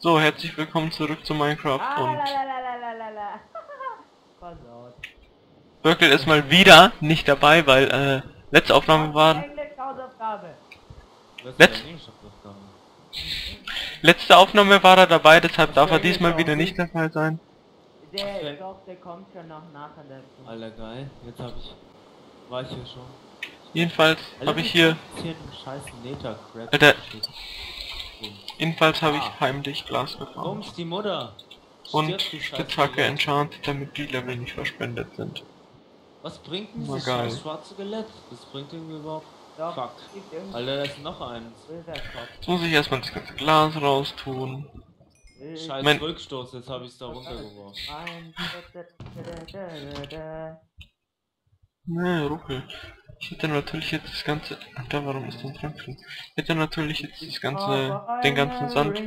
So, herzlich willkommen zurück zu Minecraft Ah, und. Birkel ist mal wieder nicht dabei, weil äh, letzte Aufnahme war. Letz- letzte Aufnahme war er dabei, deshalb darf er diesmal wieder nicht dabei sein. Der, Okay. doch, der kommt schon noch nachher dazu. Alter geil, jetzt hab ich. War ich hier schon. Jedenfalls habe ich hier Hier einen scheiß Nether Crap. Alter. Jedenfalls habe ich heimlich Glas gefahren Bums, die Mutter. und Spitzhacke Skelett. enchantet, damit die Level nicht verschwendet sind. Was bringt denn dieses geil. schwarze Skelett? Das bringt irgendwie überhaupt. Doch, Fuck. Alter, da ist noch eins. Jetzt muss ich erstmal das ganze Glas raustun. Scheiß Mein- Rückstoß, jetzt hab ich's da runtergeworfen. Ein- da, da. Ne, Ruckel. Ich hätte natürlich jetzt das ganze... Alter, warum ist denn drin? Ich hätte natürlich jetzt das ganze... Aber den ganzen Sand...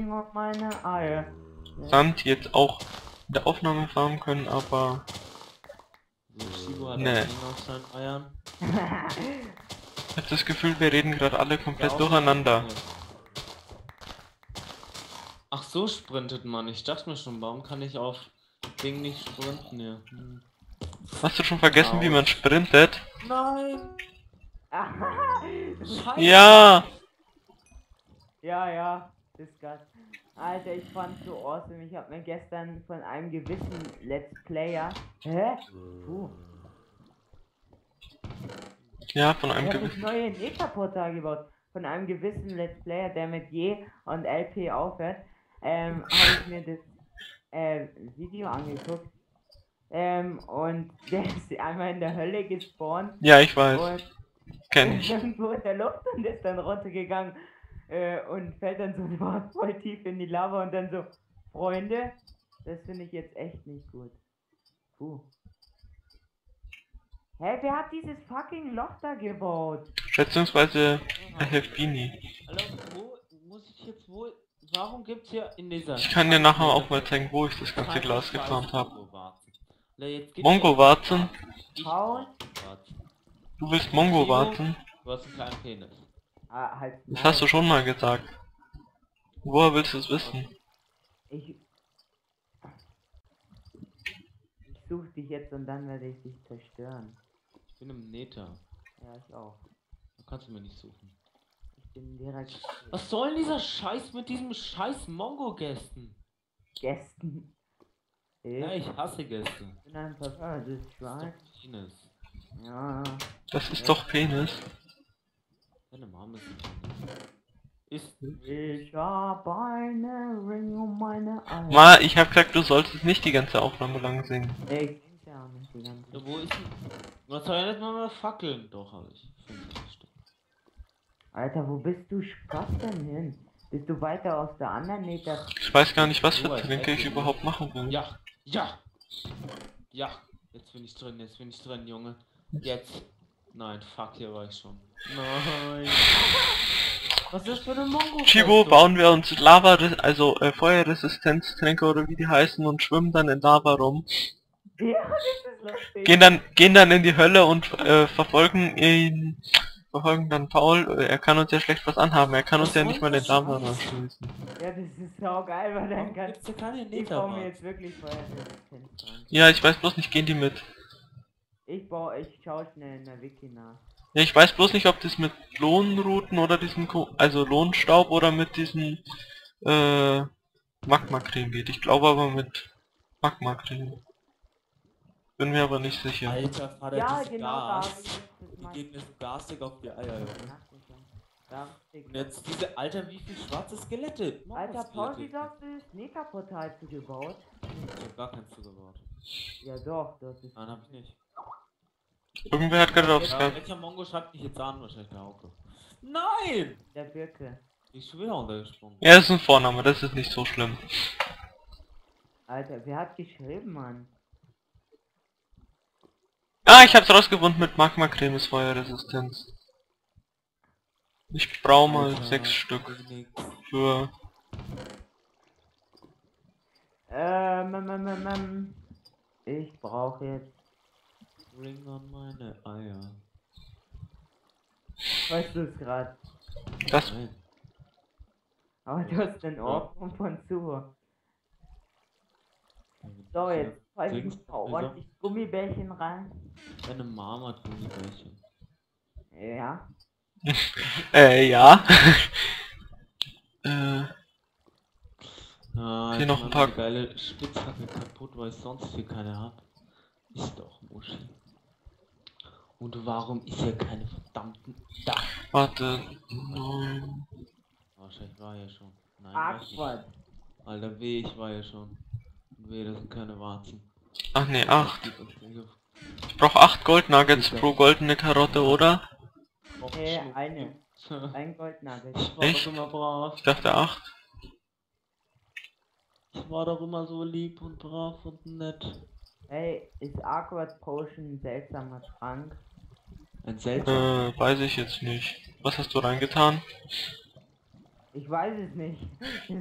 Sand jetzt auch in der Aufnahme farmen können, aber Nee. ich habe das Gefühl, wir reden gerade alle komplett durcheinander. Ach so sprintet man. Ich dachte mir schon, warum kann ich auf Ding nicht sprinten hier? Hm. Hast du schon vergessen, wie man sprintet? Nein! Ja! Ja, ja, Disgust. Alter, ich fand so awesome. Ich habe mir gestern von einem gewissen Let's Player. Hä? Puh. Ja, von Ich einem habe das gewissen... neue Nether-Portal gebaut. Von einem gewissen Let's Player, der mit Je und LP aufhört. Ähm, habe ich mir das äh, Video angeguckt. Ähm, und der ist einmal in der Hölle gespawnt. Ja, ich weiß. Und Kenn ich. irgendwo in der Luft und ist dann runtergegangen äh, und fällt dann so voll tief in die Lava und dann so, Freunde, das finde ich jetzt echt nicht gut. Puh. Hä, wer hat dieses fucking Loch da gebaut? Schätzungsweise Helfini. Alter, wo muss ich jetzt wohl... Warum gibt's hier in dieser... Ich kann dir nachher auch mal zeigen, wo ich das ganze Glas gefarmt habe. Mongo-Warzen? Du willst Mongo warten? Du hast einen kleinen Penis. Ah, halt. Das hast du schon mal gesagt. Woher willst du es wissen? Ich. Ich such dich jetzt und dann werde ich dich zerstören. Ich bin im Nether. Ja, ich auch. Da kannst du mir nicht suchen. Ich bin direkt Was soll denn dieser Scheiß mit diesem scheiß Mongo-Gästen? Gästen. Ich Ja, ich hasse Gäste. bin ein Papa, das ist Das ist right. doch Penis. Ja. Das ist doch Penis. Deine Mama ist. Ist... Ich hab eine Ring um meine Eier. Ma, ich hab gesagt, du solltest nicht die ganze Aufnahme lang singen. Ich sing's ja nicht die ganze Ja, wo ist denn... Was soll ja nicht mal fackeln? Doch, habe ich. 50 Stück. Alter, wo bist du Spaß denn hin? Bist du weiter aus der anderen Nähter? Ich weiß gar nicht, was für Tränke ich ich- überhaupt machen will. Ja, ja, ja. Jetzt bin ich drin, jetzt bin ich drin, Junge. Jetzt. Nein, fuck, hier war ich schon. Nein. Was ist das für eine mongo Chibo, bauen wir uns Lava, also äh, Feuerresistenztränke oder wie die heißen und schwimmen dann in Lava rum. Ja, das ist. Gehen dann, gehen dann in die Hölle und äh, verfolgen ihn, verfolgen dann Paul. Er kann uns ja schlecht was anhaben, er kann uns ja nicht mal den Lava sein? rausschließen. Ja, das ist sau geil, weil dann kannst hier keine ich baue mir jetzt wirklich Feuerresistenz dran. Ja, ich weiß bloß nicht, gehen die mit. Ich baue, ich schau schnell in der Wiki nach. Ja, ich weiß bloß nicht, ob das mit Lohnruten oder diesen, Ko also Lohnstaub oder mit diesen, äh, Magma-Creme geht. Ich glaube aber mit Magma-Creme. Bin mir aber nicht sicher. Alter Vater, ja, genau Gas. ich jetzt das Die gehen mir so garstig auf die Eier, ich Und jetzt diese, Alter, wie viel schwarze Skelette? Alter, Paul, wie hast du das Neka-Portal zugebaut? Ich hab gar keins zugebaut. Ja doch, das ist... Nein, hab ich nicht. Irgendwer hat gerade aufs Ja, Skype. welcher Mongo schreibt mich jetzt an? Wahrscheinlich der Hauke. Nein! Der Birke. Ich bin schon wieder runtergesprungen. Ja, das ist ein Vorname, das ist nicht so schlimm. Alter, wer hat geschrieben, Mann? Ah, ich hab's rausgefunden mit Magma-Creme ist Feuerresistenz. Ich brauche mal Alter, sechs Stück für... Ähm, ähm, ähm, ähm, ähm. Ich brauche jetzt... Ring on meine Eier. Weißt du es gerade? Das Nein. Aber du hast den Ohrwurm von zu. So, jetzt pfeife ich Dings, mal ordentlich Gummibärchen rein. Deine Mama hat Gummibärchen. Ja. Äh, ja. äh, Ah, Hier noch ein paar- geile Spitzhacke kaputt, weil ich sonst hier keine hab. Ist doch Muschi. Und warum ist hier keine verdammten... Da! warte. Nein. Wahrscheinlich war hier schon. Nein. Aquat. Alter, weh, ich war hier schon. Weh, das sind keine Warzen. Ach nee, acht. Ich brauche acht Goldnuggets pro goldene Karotte, oder? Äh, Schnuck. eine. Ein Goldnugget. Ich war Echt? doch immer brav. Ich dachte acht. Ich war doch immer so lieb und brav und nett. Hey, ist Aquat Potion ein seltsamer Trank? Ein seltsamer. Äh, weiß ich jetzt nicht. Was hast du reingetan? Ich weiß es nicht.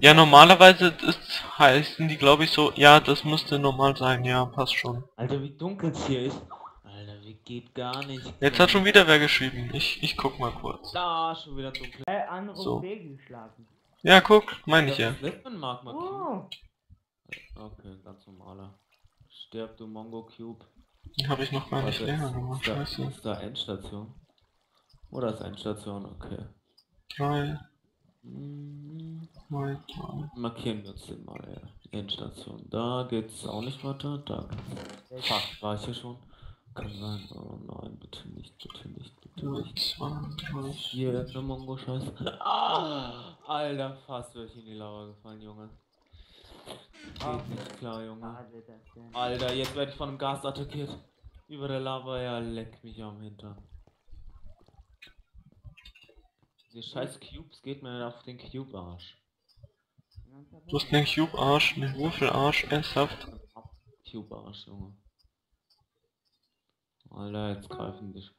Ja, normalerweise ist, heißen die, glaube ich, so, ja, das müsste normal sein, ja, passt schon. Alter, wie dunkel es hier ist. Alter, wie geht gar nicht. Jetzt hat schon wieder wer geschrieben. Ich, ich guck mal kurz. Da, schon wieder dunkel. Äh, Anruf So. fehlgeschlagen. Ja, guck, meine ich ja. Cube? Oh, Okay, ganz normaler. Stirb du Mongo Cube. Den habe ich noch gar nicht länger gemacht, da, scheiße. ist da Endstation? Oder ist Endstation? Okay. Drei, Hm, zwei, drei. markieren wir uns den mal, ja. Die Endstation. Da geht's auch nicht weiter. Da geht's. Fuck, war ich hier schon? Kann sein. Oh nein, bitte nicht, bitte nicht, bitte nicht. Hier, eine Mongo-Scheiße. Ah, Alter, fast wäre ich in die Lava gefallen, Junge. Geht nicht klar, Junge. Alter, jetzt werde ich von einem Gas attackiert. Über der Lava, ja, leck mich am Hintern. Die scheiß Cubes geht mir auf den Cube-Arsch. Du hast einen Cube-Arsch, einen Würfel-Arsch, ernsthaft. Cube-Arsch, Junge. Alter, jetzt greifen dich.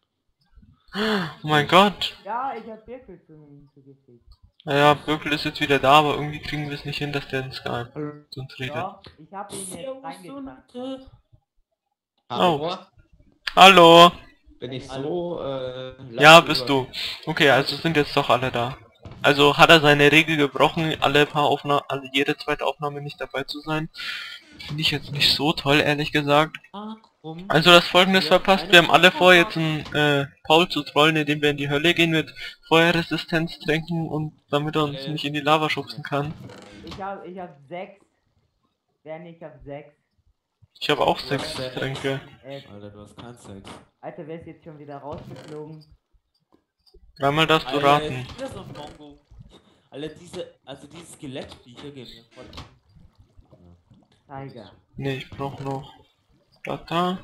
Oh mein Gott. Ja, ich hab Birkel zu ihm zugefügt. Naja, Birkel ist jetzt wieder da, aber irgendwie kriegen wir es nicht hin, dass der in Skype mit uns redet. Ja, ich hab ihn jetzt reingebracht. Oh. Hallo. Bin ich so, äh, Ja, bist du. Okay, also sind jetzt doch alle da. Also hat er seine Regel gebrochen, alle paar Aufnahmen, alle jede zweite Aufnahme nicht dabei zu sein. Finde ich jetzt nicht so toll, ehrlich gesagt. Also das folgendes verpasst, wir haben alle vor, jetzt einen äh, Paul zu trollen, indem wir in die Hölle gehen mit Feuerresistenz tränken und damit er uns nicht in die Lava schubsen kann. Ich hab, ich hab sechs. Wer ich hab sechs. Ich habe auch sechs Tränke. Äh, Alter, du hast keinen Sex. Alter, wer ist jetzt schon wieder rausgeflogen? Dreimal darfst du Alter, raten. wieder so ein Mongo. Alter, diese, also diese Skelettviecher gehen mir voll. Tiger. Nee, ich brauche noch. Warte.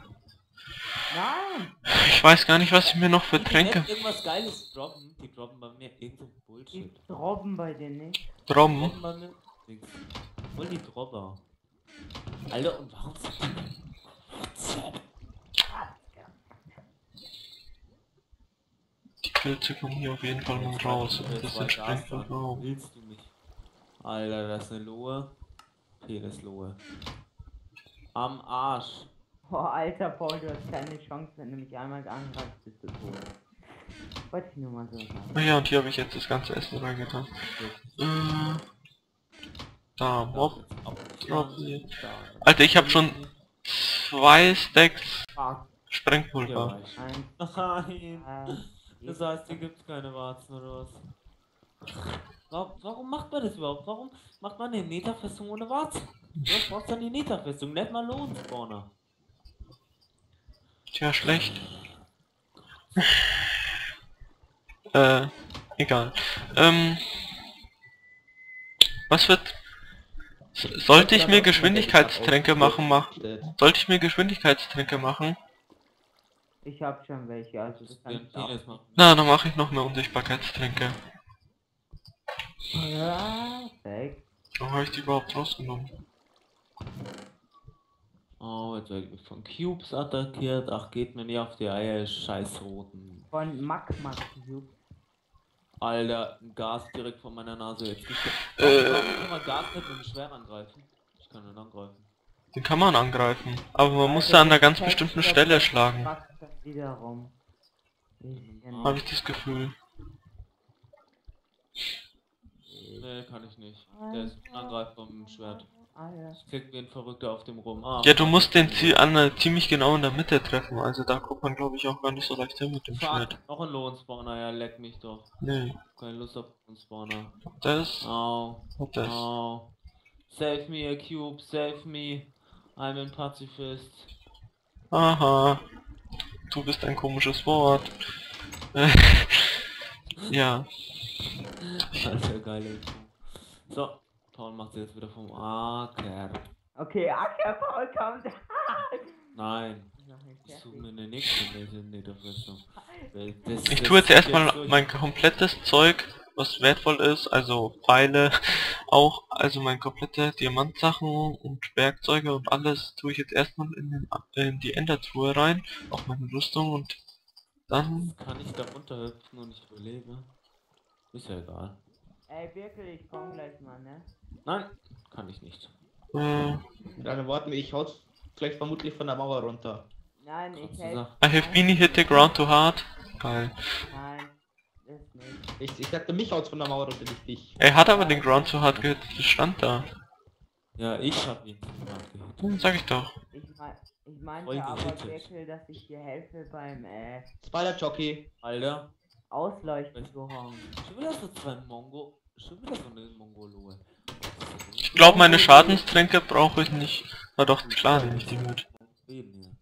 Nein! Ich weiß gar nicht, was ich mir noch für Die Tränke irgendwas geiles droppen, die droppen bei mir irgend so Die Bullshit. droppen bei dir nicht. Droppen. Voll die Dropper. Alter, und warum sind die... Die Pilze kommen hier auf jeden Fall mal raus. Und das Zwei entsprechend Gas an. auch. Willst du mich? Alter, das ist eine Lohe. Penislohe. Am Arsch. Boah, alter Paul, du hast keine Chance, wenn du mich einmal angreifst, bist du tot. Wollte ich nur mal so sagen. Ja, und hier habe ich jetzt das ganze Essen reingetan. Äh, da, Mob. Alter, ich habe schon zwei Stacks Ah, Sprengpulver. Nein. äh, Das heißt, hier gibt's keine Warzen oder was? Warum, macht man das überhaupt? Warum macht man eine Netherfestung ohne Warzen? Was braucht dann die Netherfestung? Nicht mal Lohnspawner. Tja, schlecht. äh, egal. Ähm, was wird... Sollte ich mir Geschwindigkeitstränke machen, mach, sollte ich mir Geschwindigkeitstränke machen? ich hab schon welche, also das kann ich auch. Machen. Na, dann mache ich noch mehr Unsichtbarkeitstränke. Perfekt. Warum habe ich die überhaupt rausgenommen? Oh, jetzt werde ich von Cubes attackiert. Ach, geht mir nicht auf die Eier, scheiß Roten. Von Magma Cube. Alter, ein Gas direkt vor meiner Nase jetzt. Ich Äh. kann man Gas nicht mit dem Schwert angreifen. Ich kann ihn angreifen. Den kann man angreifen, aber man muss Alter, da an einer ganz bestimmten Stelle schlagen. Wiederum. Habe ich das Gefühl. Nee, kann ich nicht. Der ist angreifbar mit dem Schwert. Ah ja. Ich krieg wie ein Verrückter auf dem rum. Ah, Ja, du musst den Ziel an äh, ziemlich genau in der Mitte treffen, also da kommt man glaube ich auch gar nicht so leicht hin mit dem Schwert. Noch ein Lohnspawner, ja, leck mich doch. Nee, Keine Lust auf Lohnspawner. das, Au, das. au. Save me, a cube, save me. I'm a pacifist. Aha. Du bist ein komisches Wort. ja. Alter, geile. So, Paul macht sie jetzt wieder vom Acker. Okay, Acker Paul kommt. Nein, ich suche mir eine nächste Ich tue jetzt erstmal mein komplettes Zeug, was wertvoll ist, also Pfeile, auch, also mein komplette Diamantsachen und Werkzeuge und alles tue ich jetzt erstmal in, den, in die Endertruhe rein, auch meine Rüstung und dann, Kann ich da runterhüpfen und ich überlebe? Ist ja egal. Ey, wirklich, ich komm gleich mal, ne? Nein, kann ich nicht. äh, Mit anderen Worten, ich haut gleich vermutlich von der Mauer runter. Nein, ich helfe. I have Beanie hit the ground too hard. Geil. Nein, das nicht. Ich, ich sagte, mich haut's von der Mauer runter, nicht dich. Er hat aber den Ground too hard gehittet, das stand da. Ja, ich hab ihn gehit. Hm, Sag ich doch. Ich, mein, ich meinte aber wirklich, dass ich dir helfe beim äh, Spider-Jockey. Alter, Ausleuchten zu hauen. schon wieder so zwei Mongo. Schon wieder so eine Mongoloe. Ich glaube meine Schadenstränke brauche ich nicht. Na doch, klar nehme ich die mit.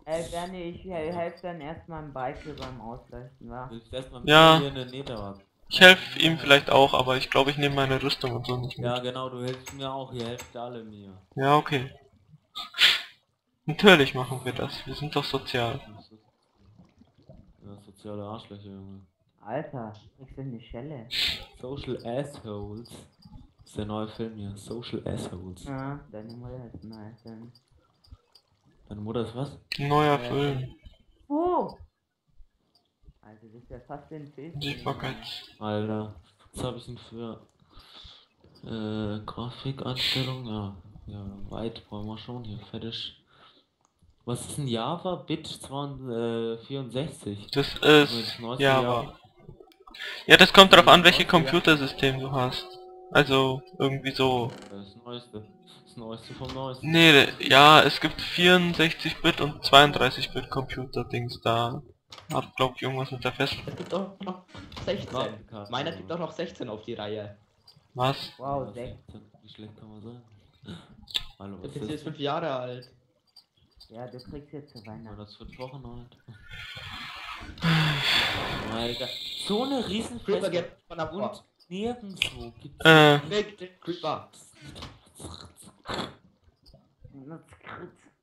Äh, Bernie, ich hel- helfe dann erstmal im Biker beim Ausleuchten, wa? Willst erstmal Ja. hier eine Netherwand. Ich helfe ihm vielleicht auch, aber ich glaube ich nehme meine Rüstung und so nicht mit. Ja, genau, du hilfst mir auch. Ihr helft alle mir. Ja, okay. Natürlich machen wir das. Wir sind doch sozial. Ja, soziale Arschlöcher, Junge. Alter, kriegst du eine Schelle? Social Assholes. Das ist der neue Film hier. Social Assholes. Ja, deine Mutter ist nice. dann. Deine Mutter ist was? Neuer Film. Oh! Also, das ist ja fast ein Film. Sichtbarkeit. Alter, was habe ich denn für äh, Grafikeinstellung? Ja, ja, weit wollen wir schon hier, fertig. Was ist ein Java Bit 264? Das Also ist das neueste Java. Ja, das kommt darauf an, welche Computersystem du hast. Also irgendwie so. Das neueste. Das neueste vom neuesten. Nee, ja, es gibt 64-Bit und 32-Bit Computer-Dings da. Hat glaub ich irgendwas mit der Fest. Es gibt auch noch 16. Grafikkarte. Meiner gibt auch noch 16 auf die Reihe. Was? Wow, Ja, sechs. Wie schlecht kann man sein? Hallo, Der was PC ist ist das? 5 Jahre alt. Ja, du kriegst jetzt zu Weihnachten. das fünf Wochen alt? Alter, so eine von der und. Nirgendwo gibt's Äh, Weg, den Creeper.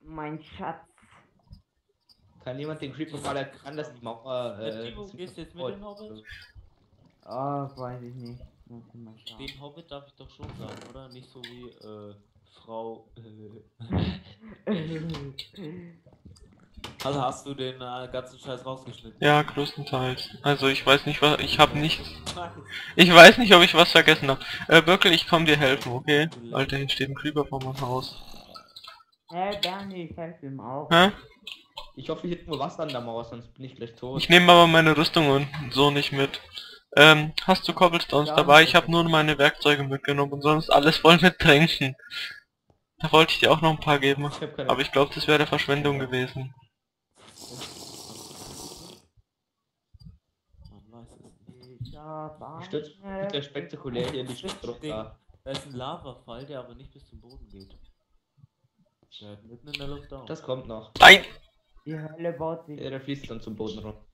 Mein Schatz. Kann jemand den Creeper mal erkennen, dass die Mauer... Äh, Äh, Timo, gehst du jetzt mit dem Hobbit? Oh, weiß ich nicht. Den Hobbit darf ich doch schon sagen, oder? Nicht so wie, äh, Frau, äh, Also hast du den äh, ganzen Scheiß rausgeschnitten? ja, größtenteils. Also ich weiß nicht, was ich habe nicht. Ich weiß nicht, ob ich was vergessen habe. Äh, Birkel, ich komm dir helfen, okay? Alter, hier steht ein Creeper vor meinem Haus. Hey, Bernie, ich helfe ihm auch. Hä? ich hoffe, hier ist nur Wasser an der Mauer, sonst bin ich gleich tot. Ich nehme aber meine Rüstung und so nicht mit. Ähm, hast du Cobblestones Ja, dabei? Ich habe nur meine Werkzeuge mitgenommen und sonst alles voll mit Tränken. Da wollte ich dir auch noch ein paar geben. Ich. Aber ich glaube, das wäre Verschwendung gewesen. Man weiß es stürze eine- der spektakulär hier in die Stadt runter. Da ist ein Lavafall, der aber nicht bis zum Boden geht. Der mitten in der Luft auf. Das kommt noch. Nein! Die Hölle baut sich. Ja, der fließt dann zum Boden runter.